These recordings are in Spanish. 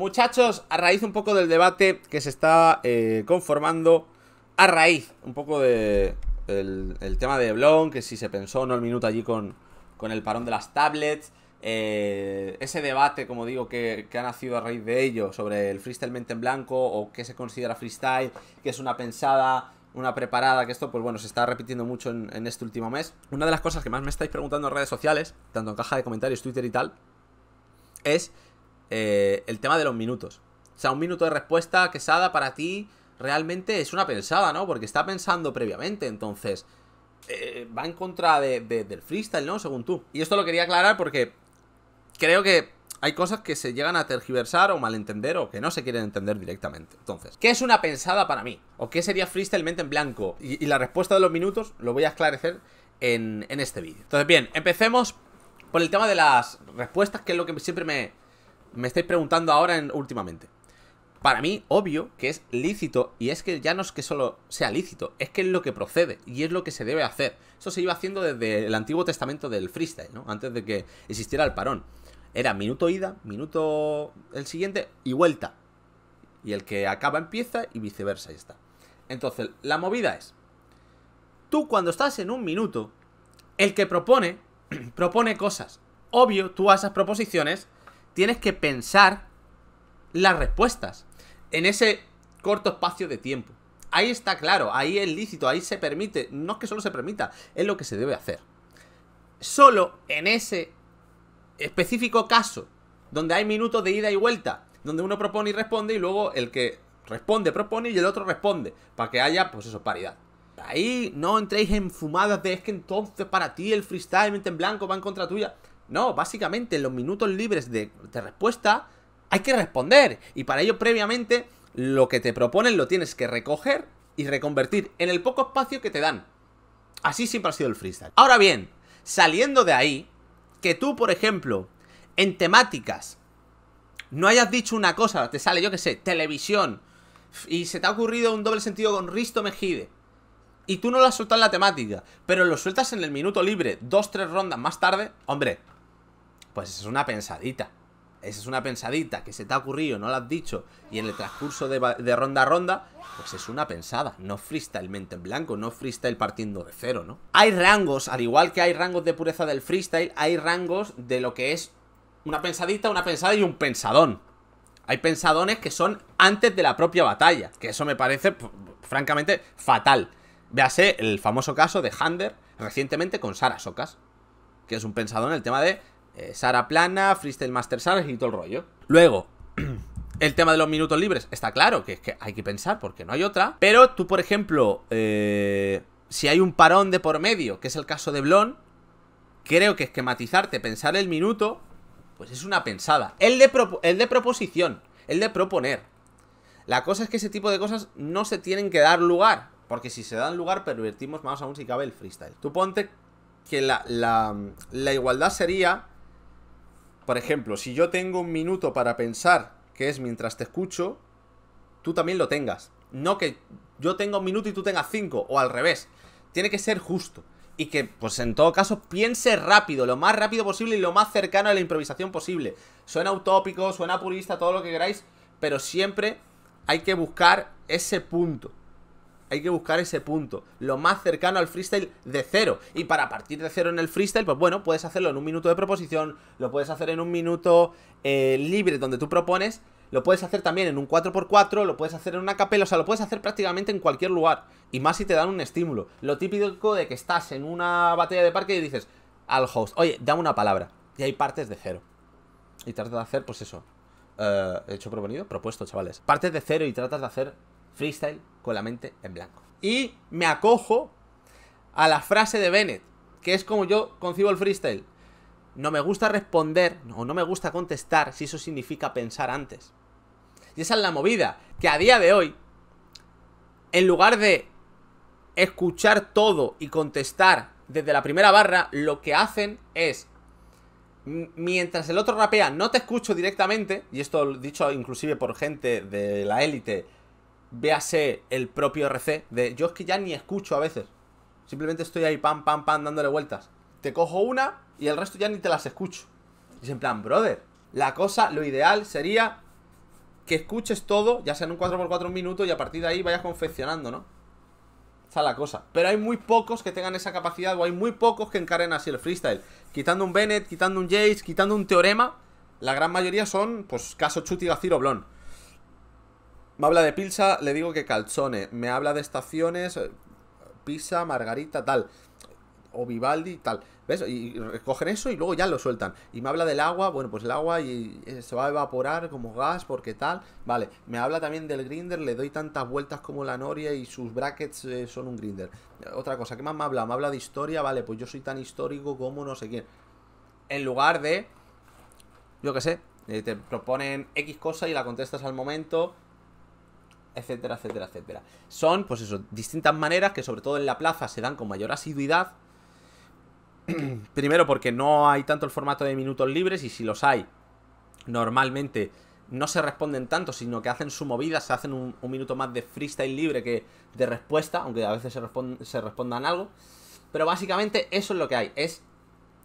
muchachos, a raíz un poco del debate que se está eh, conformando, a raíz un poco de el, tema de Blon, que si se pensó no el minuto allí con, con el parón de las tablets, eh, ese debate, como digo, que, ha nacido a raíz de ello sobre el freestyle mente en blanco o qué se considera freestyle, que es una pensada, una preparada, que esto, pues bueno, se está repitiendo mucho en, este último mes. Una de las cosas que más me estáis preguntando en redes sociales, tanto en caja de comentarios, Twitter y tal, es eh, el tema de los minutos. O sea, un minuto de respuesta, quesada, para ti realmente es una pensada, ¿no? Porque está pensando previamente, entonces... Eh, va en contra del freestyle, ¿no? Según tú. Y esto lo quería aclarar porque creo que hay cosas que se llegan a tergiversar o malentender o que no se quieren entender directamente. Entonces, ¿qué es una pensada para mí? ¿O qué sería freestyle mente en blanco? Y, la respuesta de los minutos lo voy a esclarecer en, este vídeo. Entonces, bien, empecemos por el tema de las respuestas, que es lo que siempre me, me estáis preguntando ahora en, últimamente. Para mí, obvio que es lícito, y es que ya no es que solo sea lícito, es que es lo que procede y es lo que se debe hacer. Eso se iba haciendo desde el Antiguo Testamento del freestyle, ¿no? Antes de que existiera el parón. Era minuto ida, minuto el siguiente y vuelta. Y el que acaba empieza y viceversa, y está. Entonces, la movida es, tú cuando estás en un minuto, el que propone, propone cosas. Obvio, tú a esas proposiciones tienes que pensar las respuestas en ese corto espacio de tiempo. Ahí está claro, ahí es lícito, ahí se permite, no es que solo se permita, es lo que se debe hacer. Solo en ese específico caso, donde hay minutos de ida y vuelta, donde uno propone y responde y luego el que responde propone y el otro responde, para que haya, pues eso, paridad. Ahí no entréis en fumadas de es que entonces para ti el freestyle mente en blanco va en contra tuya. No, básicamente en los minutos libres de, respuesta hay que responder. Y para ello previamente lo que te proponen lo tienes que recoger y reconvertir en el poco espacio que te dan. Así siempre ha sido el freestyle. Ahora bien, saliendo de ahí, que tú, por ejemplo, en temáticas, no hayas dicho una cosa, te sale, yo que sé, televisión, y se te ha ocurrido un doble sentido con Risto Mejide, y tú no lo has soltado en la temática, pero lo sueltas en el minuto libre, dos, tres rondas más tarde, hombre, pues es una pensadita. Esa es una pensadita que se te ha ocurrido, no lo has dicho, y en el transcurso de, de, ronda a ronda, pues es una pensada, no freestyle mente en blanco, no freestyle partiendo de cero, ¿no? Hay rangos, al igual que hay rangos de pureza del freestyle, hay rangos de lo que es una pensadita, una pensada y un pensadón. Hay pensadones que son antes de la propia batalla, que eso me parece, francamente, fatal. Véase el famoso caso de Hander recientemente con Sara Socas, que es un pensadón en el tema de eh, Sara Plana, Freestyle Master Sara y todo el rollo. Luego, el tema de los minutos libres, está claro que que hay que pensar porque no hay otra. Pero tú, por ejemplo, eh, si hay un parón de por medio, que es el caso de Blon, creo que esquematizarte, pensar el minuto, pues es una pensada. El de, el de proposición, el de proponer. La cosa es que ese tipo de cosas no se tienen que dar lugar. Porque si se dan lugar, pervertimos más aún si cabe el freestyle. Tú ponte que la, la igualdad sería por ejemplo, si yo tengo un minuto para pensar, que es mientras te escucho, tú también lo tengas. No que yo tenga un minuto y tú tengas cinco, o al revés. Tiene que ser justo. Y que, pues en todo caso, piense rápido, lo más rápido posible y lo más cercano a la improvisación posible. Suena utópico, suena purista, todo lo que queráis, pero siempre hay que buscar ese punto hay que buscar ese punto, lo más cercano al freestyle de cero. Y para partir de cero en el freestyle, pues bueno, puedes hacerlo en un minuto de proposición, lo puedes hacer en un minuto eh, libre donde tú propones, lo puedes hacer también en un 4x4, lo puedes hacer en una capela, o sea, lo puedes hacer prácticamente en cualquier lugar. Y más si te dan un estímulo. Lo típico de que estás en una batalla de parque y dices al host, oye, dame una palabra. Y hay partes de cero. Y tratas de hacer, pues eso. Eh, hecho proponido, propuesto, chavales. Partes de cero y tratas de hacer freestyle con la mente en blanco. Y me acojo a la frase de Bennett, que es como yo concibo el freestyle. No me gusta responder o no me gusta contestar si eso significa pensar antes. Y esa es la movida, que a día de hoy, en lugar de escuchar todo y contestar desde la primera barra, lo que hacen es, mientras el otro rapea, no te escucho directamente, y esto dicho inclusive por gente de la élite, véase el propio RC de yo es que ya ni escucho a veces. Simplemente estoy ahí pam, pam, pam, dándole vueltas. Te cojo una y el resto ya ni te las escucho. Y es en plan, brother, la cosa, lo ideal sería que escuches todo, ya sea en un 4x4 un minuto y a partir de ahí vayas confeccionando, ¿no? Esa es la cosa. Pero hay muy pocos que tengan esa capacidad o hay muy pocos que encaren así el freestyle. Quitando un Bennett, quitando un Jace, quitando un Teorema, la gran mayoría son, pues, caso Chuti, Gaciro, Blon. Me habla de Pilsa, le digo que calzone. Me habla de estaciones, eh, Pisa, Margarita, tal. O Vivaldi, tal. ¿Ves? Y recogen eso y luego ya lo sueltan. Y me habla del agua, bueno, pues el agua y eh, se va a evaporar como gas, porque tal. Vale, me habla también del grinder, le doy tantas vueltas como la Noria y sus brackets eh, son un grinder. Otra cosa, ¿qué más me habla? Me habla de historia, vale, pues yo soy tan histórico como no sé quién. En lugar de, yo qué sé, te proponen X cosa y la contestas al momento etcétera, etcétera, etcétera. Son, pues eso, distintas maneras que sobre todo en la plaza se dan con mayor asiduidad. Primero porque no hay tanto el formato de minutos libres y si los hay, normalmente no se responden tanto, sino que hacen su movida, se hacen un, minuto más de freestyle libre que de respuesta, aunque a veces se, se respondan algo. Pero básicamente eso es lo que hay. Es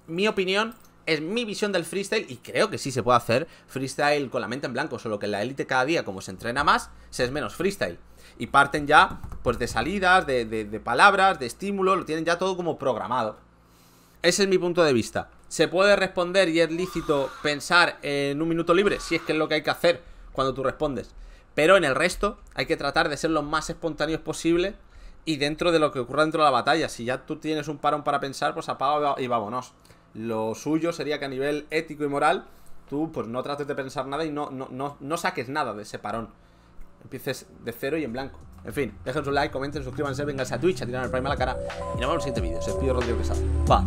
mi opinión es mi visión del freestyle y creo que sí se puede hacer freestyle con la mente en blanco, solo que en la élite cada día como se entrena más, se es menos freestyle. Y parten ya pues de salidas, de, de, palabras, de estímulos, lo tienen ya todo como programado. Ese es mi punto de vista. ¿Se puede responder y es lícito pensar en un minuto libre? Si es que es lo que hay que hacer cuando tú respondes. Pero en el resto hay que tratar de ser lo más espontáneos posible y dentro de lo que ocurra dentro de la batalla. Si ya tú tienes un parón para pensar, pues apaga y vámonos. Lo suyo sería que a nivel ético y moral tú pues no trates de pensar nada y no, no, no, saques nada de ese parón. Empieces de cero y en blanco. En fin, dejen su like, comenten, suscríbanse, vengan a Twitch a tirar el Prime a la cara. Y nos vemos en el siguiente vídeo. Se despido Rodrigo Quesada. Pa.